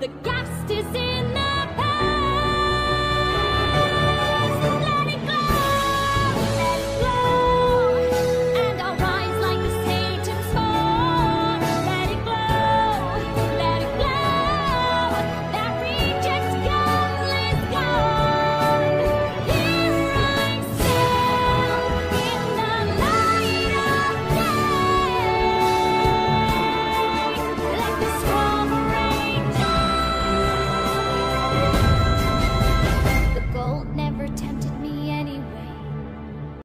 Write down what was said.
The ghost is in.